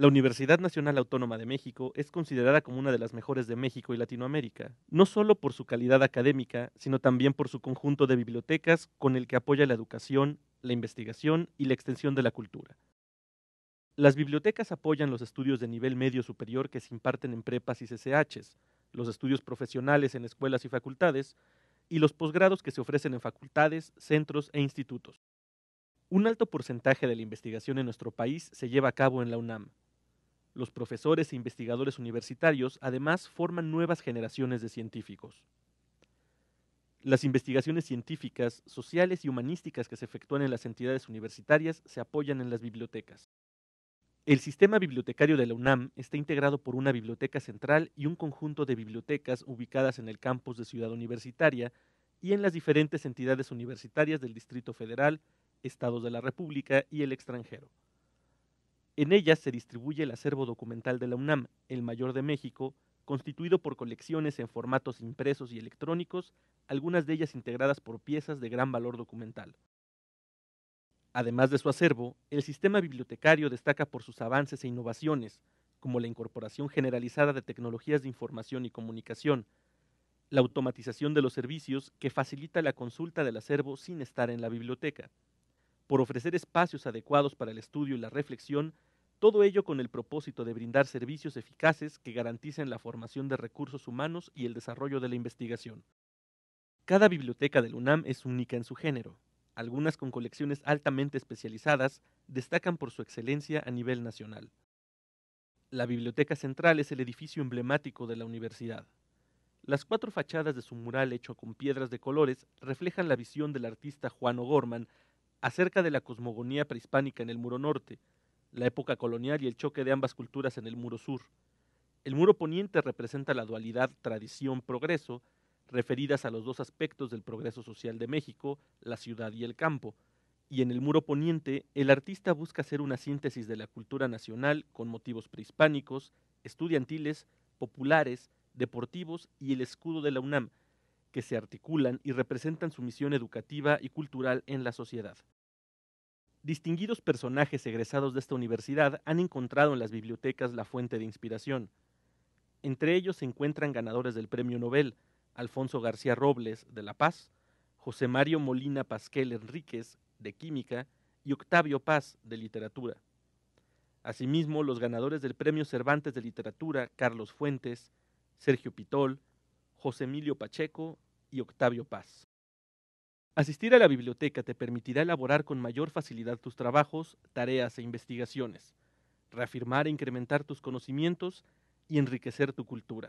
La Universidad Nacional Autónoma de México es considerada como una de las mejores de México y Latinoamérica, no solo por su calidad académica, sino también por su conjunto de bibliotecas con el que apoya la educación, la investigación y la extensión de la cultura. Las bibliotecas apoyan los estudios de nivel medio superior que se imparten en prepas y CCHs, los estudios profesionales en escuelas y facultades, y los posgrados que se ofrecen en facultades, centros e institutos. Un alto porcentaje de la investigación en nuestro país se lleva a cabo en la UNAM, los profesores e investigadores universitarios además forman nuevas generaciones de científicos. Las investigaciones científicas, sociales y humanísticas que se efectúan en las entidades universitarias se apoyan en las bibliotecas. El sistema bibliotecario de la UNAM está integrado por una biblioteca central y un conjunto de bibliotecas ubicadas en el campus de Ciudad Universitaria y en las diferentes entidades universitarias del Distrito Federal, Estados de la República y el extranjero. En ellas se distribuye el acervo documental de la UNAM, el mayor de México, constituido por colecciones en formatos impresos y electrónicos, algunas de ellas integradas por piezas de gran valor documental. Además de su acervo, el sistema bibliotecario destaca por sus avances e innovaciones, como la incorporación generalizada de tecnologías de información y comunicación, la automatización de los servicios que facilita la consulta del acervo sin estar en la biblioteca, por ofrecer espacios adecuados para el estudio y la reflexión todo ello con el propósito de brindar servicios eficaces que garanticen la formación de recursos humanos y el desarrollo de la investigación. Cada biblioteca del UNAM es única en su género. Algunas con colecciones altamente especializadas destacan por su excelencia a nivel nacional. La Biblioteca Central es el edificio emblemático de la universidad. Las cuatro fachadas de su mural hecho con piedras de colores reflejan la visión del artista Juan O'Gorman acerca de la cosmogonía prehispánica en el muro norte, la época colonial y el choque de ambas culturas en el muro sur. El muro poniente representa la dualidad tradición-progreso, referidas a los dos aspectos del progreso social de México, la ciudad y el campo. Y en el muro poniente, el artista busca hacer una síntesis de la cultura nacional con motivos prehispánicos, estudiantiles, populares, deportivos y el escudo de la UNAM, que se articulan y representan su misión educativa y cultural en la sociedad. Distinguidos personajes egresados de esta universidad han encontrado en las bibliotecas la fuente de inspiración. Entre ellos se encuentran ganadores del Premio Nobel, Alfonso García Robles, de La Paz, José Mario Molina Pasquel Enríquez, de Química, y Octavio Paz, de Literatura. Asimismo, los ganadores del Premio Cervantes de Literatura, Carlos Fuentes, Sergio Pitol, José Emilio Pacheco y Octavio Paz. Asistir a la biblioteca te permitirá elaborar con mayor facilidad tus trabajos, tareas e investigaciones, reafirmar e incrementar tus conocimientos y enriquecer tu cultura.